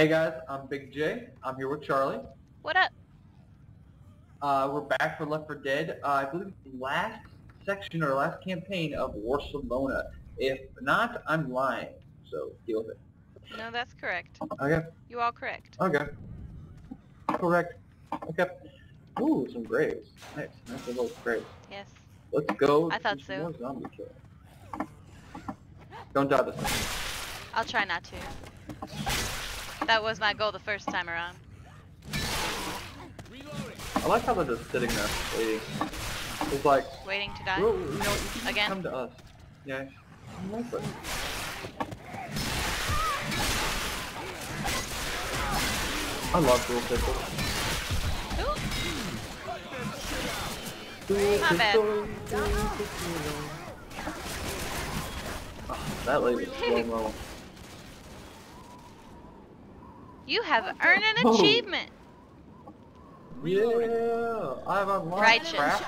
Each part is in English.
Hey guys, I'm Big J. I'm here with Charlie. What up? Uh, we're back for Left 4 Dead. Uh, I believe it's the last section or last campaign of War Salmona. If not, I'm lying. So deal with it. No, that's correct. Okay. You all correct. Okay. Correct. Okay. Ooh, some graves. Nice. Nice little graves. Yes. Let's go. I thought so. more zombie kill. Don't die this time. I'll try not to. That was my goal the first time around. I like how they're just sitting there waiting. It's like, Waiting to die. well, you know what, you can Again? come to us. Yeah. I. I love dual Dual My bad. Oh, that lady's slow mo. You have earned an Oh. achievement. Yeah, I've unlocked Righteous. craft.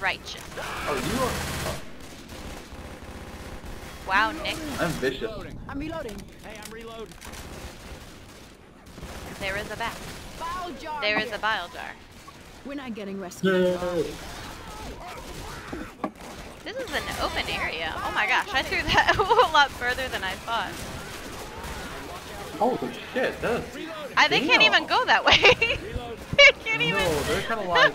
Righteous. Oh, you are. Wow, Nick. I'm vicious. I'm reloading. Hey, I'm reloading. There is a bat. Bile jar. There is here. a bile jar. We're not getting rescued. This is an open area. Oh my gosh, I threw that a whole lot further than I thought. Holy shit, that is. I, they can't even go that way. they can't even. No, they're kind of like.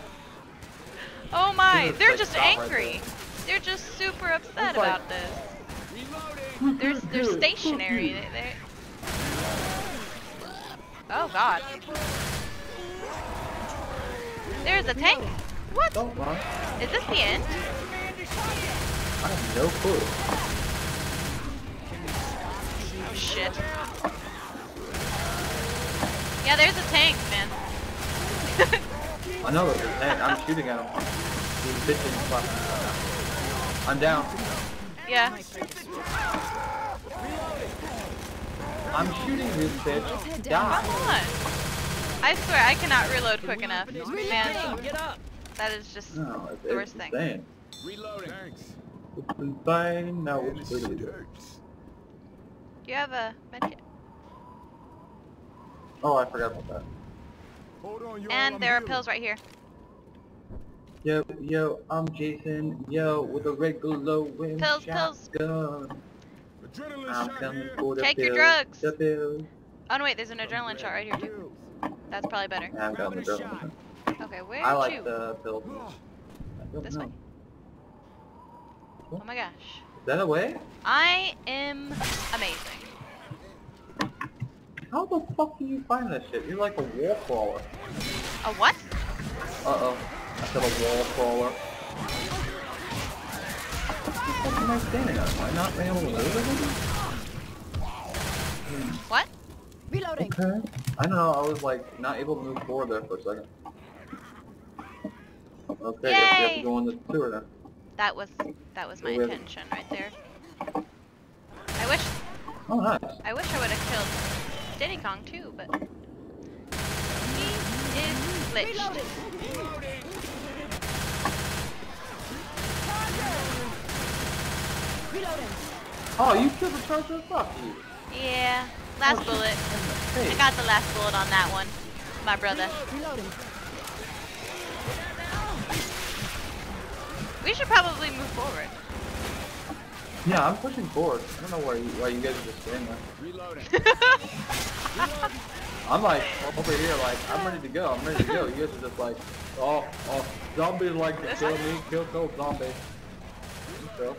Oh my, they're just stop right angry. They're just super upset like- about this. They're they're stationary. They, they... Oh god. There's a tank. What? Don't run. Is this the end? I have no clue. Oh shit. Yeah, there's a tank, man. I know there's a tank. I'm shooting at him. He's bitching. fucking. I'm down. yeah. I'm shooting this bitch. Die. Come on. I swear I cannot reload quick enough. Man, Get up. that is just No, it's, the it's worst thing. insane. Reloading. Thanks. It's insane. Now which way do we? Do you have a medkit? Oh, I forgot about that. Hold on, you And there are pills right here. Yo, yo, I'm Jason. Yo, with a regular wind Pills, pills. shotgun. Adrenaline I'm coming for the Take your drugs. The pills. Oh no, wait, there's an adrenaline shot right here too. That's probably better. I haven't gotten the Grabbing a drugs. Okay, where I like you? the pills. I don't This know. way? Oh my gosh. Is that a way? I am amazing. How the fuck do you find this shit? You're like a wall crawler. A what? Uh-oh. I said a wall crawler. What the fuck am I standing on? Am I not being able to move anything? What? Reloading. Okay. I don't know, I was like not able to move forward there for a second. Okay, guess we have Yay! to go in the sewer now. That was that was my Really? intention right there. I wish Oh, nice. I wish I would have killed Diddy Kong too, but he is glitched. Reloading. Oh, you killed the charger? Fuck you. Yeah, last Oh, bullet. I got the last bullet on that one. My brother. Reloading. We should probably move forward. Yeah, I'm pushing forward. I don't know why you, why you guys are just standing there. Reloading. I'm like over here, like I'm ready to go. I'm ready to go. You guys are just like, oh, oh, zombies like to kill me. Kill, kill, zombie. So,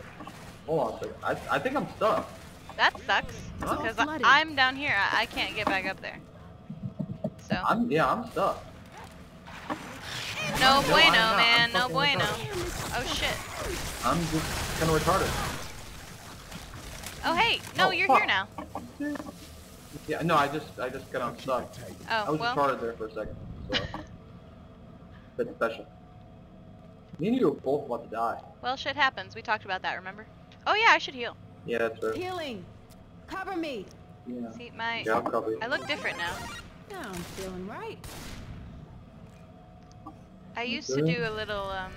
hold on a second. I, I think I'm stuck. That sucks because Flooded. I, I'm down here. I, I can't get back up there. So I'm yeah, I'm stuck. no No, bueno, not. I'm man. No bueno. retarded. Oh shit. I'm just kind of retarded. Oh hey, no, Oh, you're fuck. here now. Yeah, no, I just I just got unstuck. I Oh I was well. retarded there for a second. So, bit special. Me and you are both about to die. Well, shit happens. We talked about that. Remember? Oh yeah, I should heal. Yeah, that's right. Healing. Cover me. Yeah. See my. Yeah, I'll cover you. I look different now. Now I'm feeling right. I used to do a little um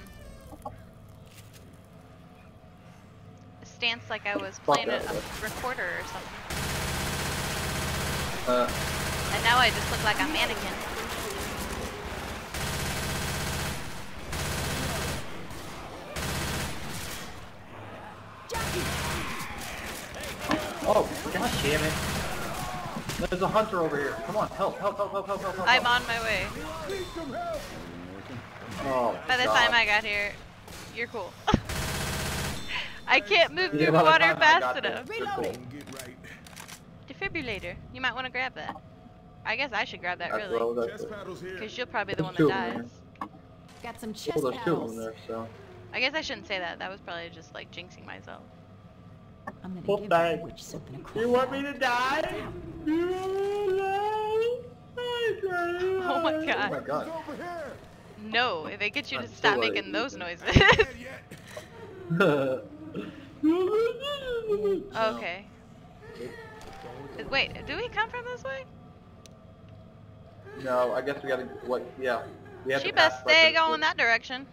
stance like I was playing a, a recorder or something. Uh, And now I just look like a mannequin. Oh, god damn it. There's a hunter over here. Come on, help, help, help, help, help, help, help. I'm on my way. Oh, By the God. time I got here, you're cool. I can't move Yeah, through by the water fast enough. Reloading. Defibrillator. You might want to grab that. I guess I should grab that That's really. was Chest actually. paddles here. Because you'll probably be the one that two of them dies. Got some chest Well, there's two paddles. there, so. I guess I shouldn't say that. That was probably just like jinxing myself. I'm gonna Well, give thanks. you witch soup and a You want me to die? Oh my Oh god. my god. No, if they get you to stop so making those noises. Dead yet? okay. Wait, do we come from this way? No, I guess we gotta, what, yeah. We have She to best by stay going place. that direction.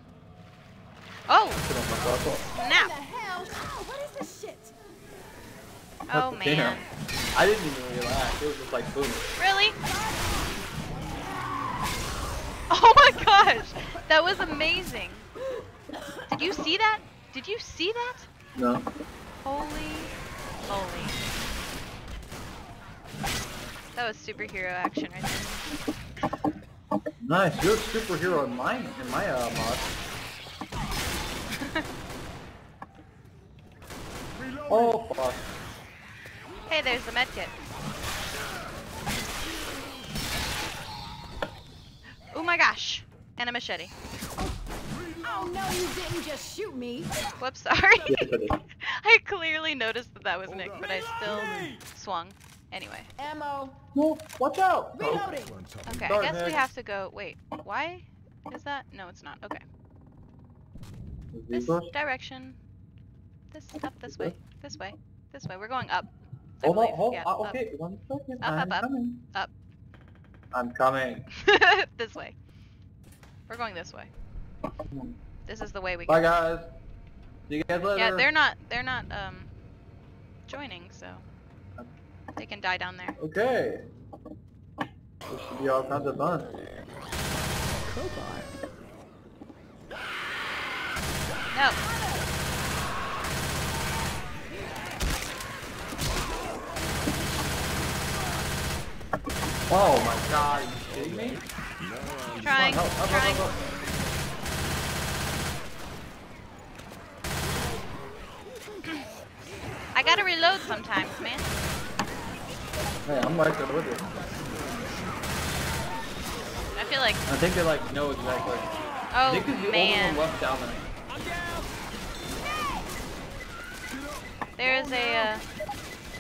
Oh, Put on my glasses. What now. Oh, what is this shit? Oh Damn. man. I didn't even relax. It was just like boom. Really? Oh my gosh! That was amazing. Did you see that? Did you see that? No. Holy moly. That was superhero action right there. Nice. You're a superhero in mine, in my uh, mod. Oh fuck. Hey, there's the med kit. Oh my gosh. And a machete. Oh no, you didn't just shoot me. Whoops, sorry. I clearly noticed that that was Hold Nick, up. but I still swung. Anyway. Ammo. No, watch out. Reloading. Oh, one top. Okay, I Sorry, guess we have to go. Wait, why is that? No, it's not. Okay. Oh, This direction. This up this way. This way. This way. We're going up. I Hold on, believe. hold Yeah, on. up. Okay, one second. Up, I'm up, up. coming. Up. I'm coming. this way. We're going this way. This is the way we Bye, go. guys. See you guys later. Yeah, they're not. They're not um joining, so they can die down there. Okay. This should be all kinds of fun. No. Oh my god, are you kidding me? Trying. Come on, help, help, trying. help, help. I gotta reload sometimes, man. Hey, I'm right there with you. I feel like. I think they like know exactly. Oh Nick is the man. only left down there. There is a. Uh,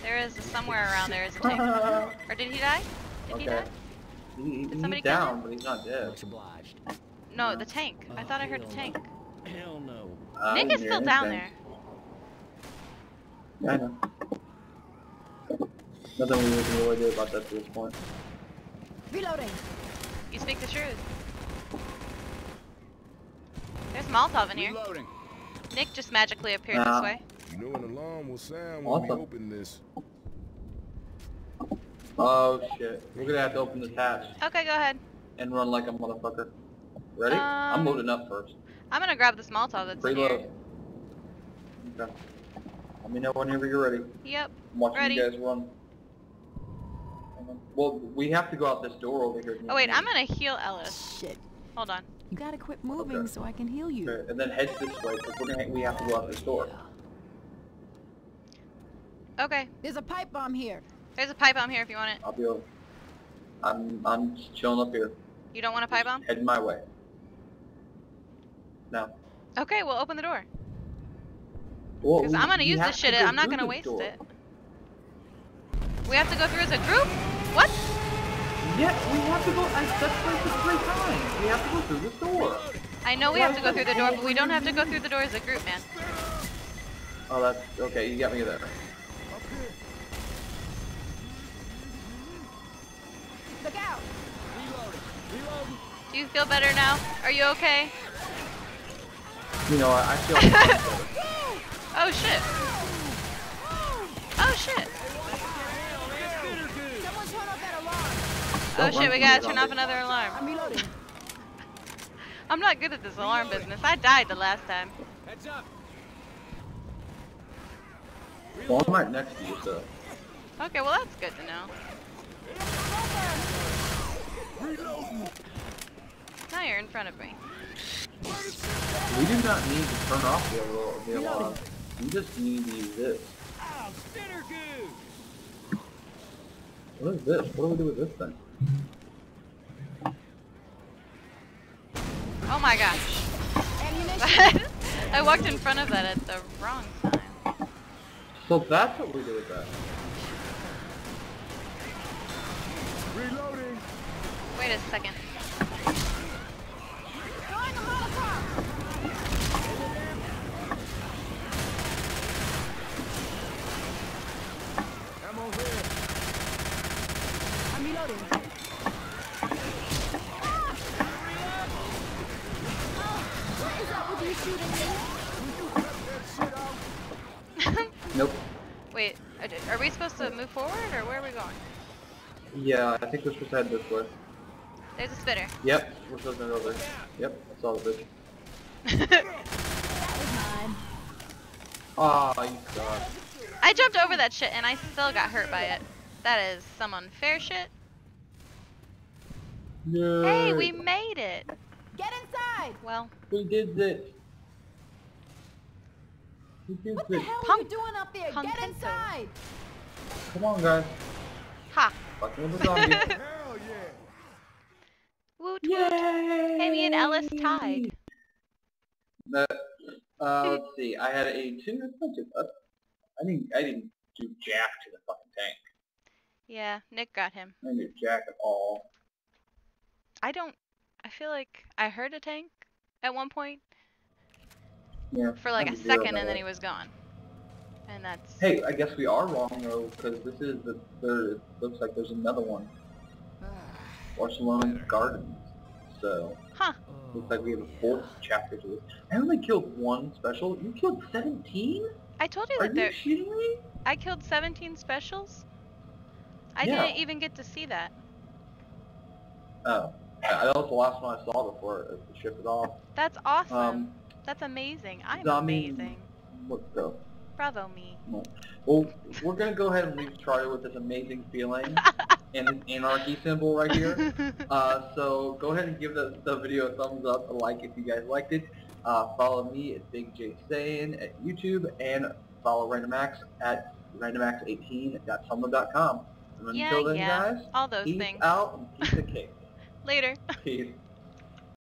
there is a, somewhere around there is a tank. Or did he die? Did he die? He, he- Did he's somebody kill down, but he's not dead. Much obliged. No, the tank. I thought I heard a hell tank. Hell no. Nick didn't is hear still down there. Yeah, I know. Nothing we can really do about that at this point. Reloading. You speak the truth. There's Molotov in here. Reloading. Nick just magically appeared Nah. this way. You know an alarm will sound when we open this. Oh shit. We're gonna have to open this hatch Okay, go ahead. and run like a motherfucker. Ready? I'm Um, loading up first. I'm gonna grab this Molotov that's in Preload. here. Okay. Let me know whenever you're ready. Yep. I'm watching Ready. you guys run. Well, we have to go out this door over here. Oh wait, I'm gonna heal Ellis. Shit. Hold on. You gotta quit moving Okay. so I can heal you. Okay, and then head this way because we're gonna we have to go out this door. Okay. There's a pipe bomb here. There's a pipe bomb here if you want it. I'll be over. I'm I'm chilling up here. You don't want a pipe bomb? Heading my way. No. Okay, well open the door. Well, Because we- I'm gonna use this shit. go I'm not gonna waste door. it. We have to go through as a group? What? Yeah, we have to go. I, that's like the three times. We have to go through this door. I know we have to go through the door, but we don't have to go through the door as a group, man. Oh, that's okay. You got me there. Look out. Do you feel better now? Are you okay? You know, I, I feel. Oh shit. Oh shit. Someone turn off that alarm. Oh Don't shit, we gotta turn off another alarm. I'm reloading. I'm not good at this alarm business. I died the last time. Heads up. Well, I'm right next to you, so. Okay, well that's good to know. Now you're in front of me. We do not need to turn off the, the alarm. We just need to use this. Ow, spitter goo. What is this? What do we do with this thing? Oh my gosh. I walked in front of that at the wrong time. So that's what we do with that. Reloading. Wait a second. Throwing a Molotov. Ammo here. I'm reloading. What is up with you shooting me? Nope. Wait, I did- are we supposed to move forward or where are we going? Yeah, I think we're supposed to head this way. There's a spitter. Yep, we're supposed to go there. Yep, I saw the bitch. That was mine. Ah, you suck. I jumped over that shit and I still got hurt by it. That is some unfair shit. Hey, we made it. Get inside. Well, we did this. We did What the this. hell are Pump- you doing up there? pump Get inside. Come on, guys. ha. Fucking with the zombie. Hell yeah. Woot woot. Hey, me and Ellis tied. Uh, uh, let's see. I had a two. uh, I didn't. I didn't do jack to the fucking tank. Yeah, Nick got him. I didn't do jack at all. I don't. I feel like I heard a tank at one point Yeah. for like a second, and then he was gone. And that's. Hey, I guess we are wrong though, because this is the third. It looks like there's another one. Barcelona Gardens. So Huh. looks like we have a fourth chapter to this. I only killed one special. You killed 17? I told you Are that you there. shitting me? I killed 17 specials. I Yeah. didn't even get to see that. Oh, yeah, that was the last one I saw before it shipped it off. That's awesome. Um, That's amazing. I'm zombie- amazing. Let's go. Bravo me. Well, we're gonna go ahead and leave Charlie with this amazing feeling and an anarchy symbol right here. Uh, so go ahead and give the, the video a thumbs up, a like if you guys liked it. Uh, follow me at Big J Saiyan at YouTube and follow Randomax at randomax18.tumblr.com. And yeah, until then, yeah. guys, All those peace things. out and piece of cake. Later. Peace.